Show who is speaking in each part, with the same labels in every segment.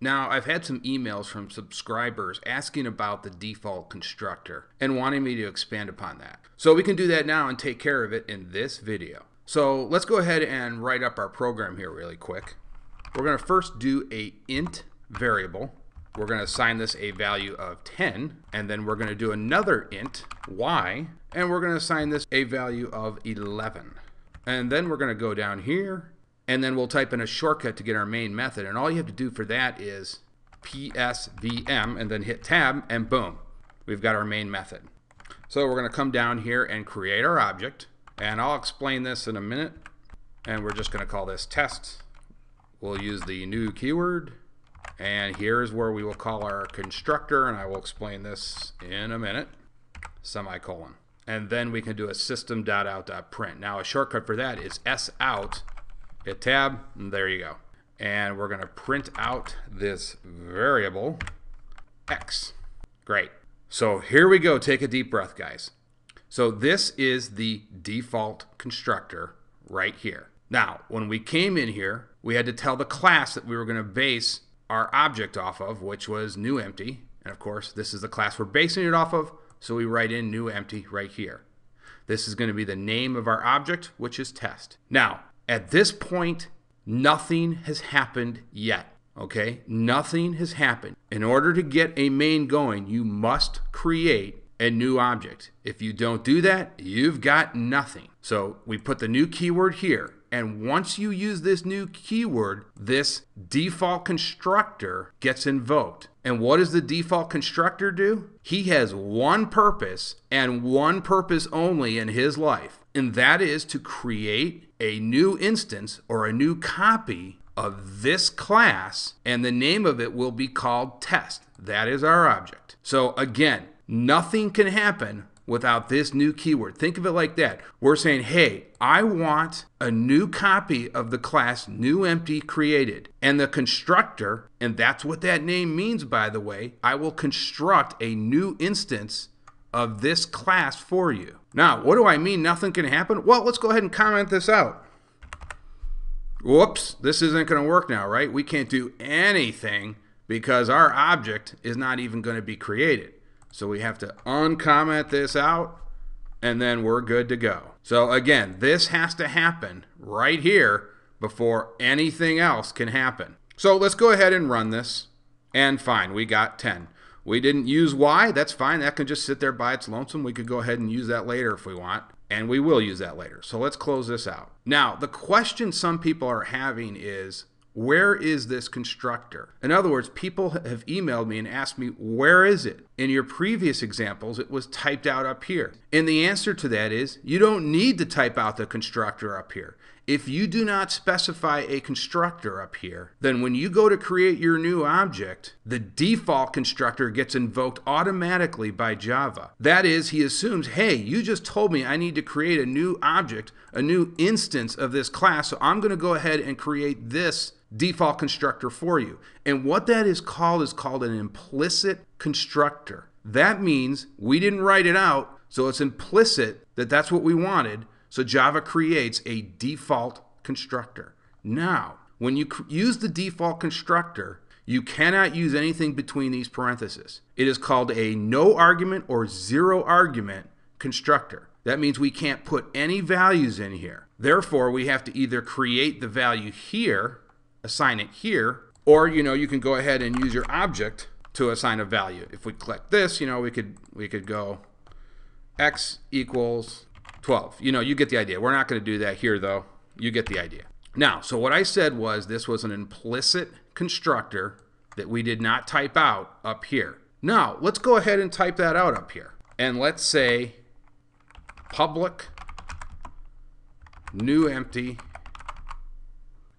Speaker 1: Now, I've had some emails from subscribers asking about the default constructor and wanting me to expand upon that. So we can do that now and take care of it in this video. So let's go ahead and write up our program here really quick. We're going to first do a int variable. We're going to assign this a value of 10, and then we're going to do another int y, and we're going to assign this a value of 11. And then we're going to go down here and then we'll type in a shortcut to get our main method. And all you have to do for that is psvm and then hit tab and boom, we've got our main method. So we're going to come down here and create our object. And I'll explain this in a minute. And we're just going to call this test. We'll use the new keyword. And here's where we will call our constructor. And I will explain this in a minute. Semicolon. And then we can do a system.out.print. Now a shortcut for that is sout hit tab, and there you go. And we're going to print out this variable x. Great. So here we go. Take a deep breath, guys. So this is the default constructor right here. Now, when we came in here, we had to tell the class that we were going to base our object off of, which was new empty. And of course, this is the class we're basing it off of, so we write in new empty right here. This is going to be the name of our object, which is test. Now, at this point, nothing has happened yet. Okay? Nothing has happened. In order to get a main going, you must create a new object. If you don't do that, you've got nothing. So we put the new keyword here. And once you use this new keyword, this default constructor gets invoked. And what does the default constructor do? He has one purpose and one purpose only in his life, and that is to create a new instance or a new copy of this class, and the name of it will be called test. That is our object. So again, nothing can happen without this new keyword. Think of it like that. We're saying, hey, I want a new copy of the class new empty created. And the constructor, and that's what that name means, by the way, I will construct a new instance of this class for you. Now, what do I mean nothing can happen? Well, let's go ahead and comment this out. Whoops, this isn't going to work now, right? We can't do anything because our object is not even going to be created. So we have to uncomment this out and then we're good to go. So again, this has to happen right here before anything else can happen. So let's go ahead and run this. And fine, we got 10. We didn't use Y, that's fine. That can just sit there by its lonesome. We could go ahead and use that later if we want. And we will use that later. So let's close this out. Now, the question some people are having is, where is this constructor? In other words, people have emailed me and asked me, where is it? In your previous examples, it was typed out up here. And the answer to that is, you don't need to type out the constructor up here. If you do not specify a constructor up here, then when you go to create your new object, the default constructor gets invoked automatically by Java. That is, he assumes, hey, you just told me I need to create a new object, a new instance of this class, so I'm going to go ahead and create this default constructor for you. And what that is called is called an implicit constructor. That means we didn't write it out, so it's implicit that that's what we wanted. So Java creates a default constructor. Now, when you use the default constructor, you cannot use anything between these parentheses. It is called a no argument or zero argument constructor. That means we can't put any values in here. Therefore, we have to either create the value here assign it here, or you know you can go ahead and use your object to assign a value. If we click this, you know we could we could go x equals 12. You know, you get the idea. We're not going to do that here though. You get the idea. Now, so what I said was this was an implicit constructor that we did not type out up here. Now, let's go ahead and type that out up here. And let's say public new empty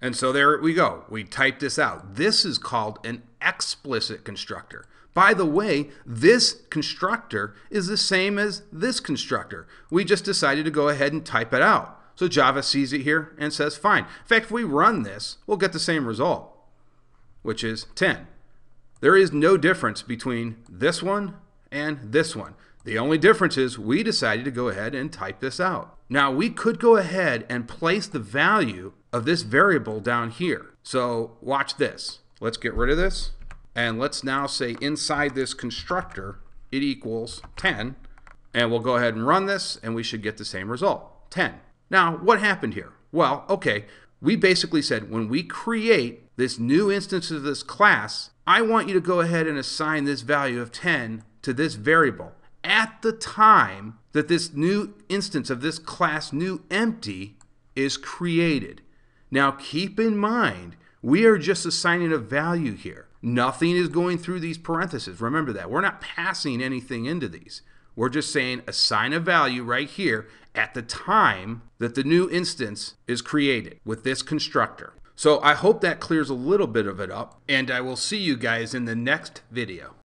Speaker 1: and so there we go. We typed this out. This is called an explicit constructor. By the way, this constructor is the same as this constructor. We just decided to go ahead and type it out. So Java sees it here and says, fine. In fact, if we run this, we'll get the same result, which is 10. There is no difference between this one and this one. The only difference is we decided to go ahead and type this out. Now we could go ahead and place the value of this variable down here. So watch this. Let's get rid of this. And let's now say inside this constructor, it equals 10. And we'll go ahead and run this, and we should get the same result, 10. Now, what happened here? Well, okay, we basically said when we create this new instance of this class, I want you to go ahead and assign this value of 10 to this variable at the time that this new instance of this class new empty is created. Now keep in mind, we are just assigning a value here. Nothing is going through these parentheses. Remember that. We're not passing anything into these. We're just saying assign a value right here at the time that the new instance is created with this constructor. So I hope that clears a little bit of it up, and I will see you guys in the next video.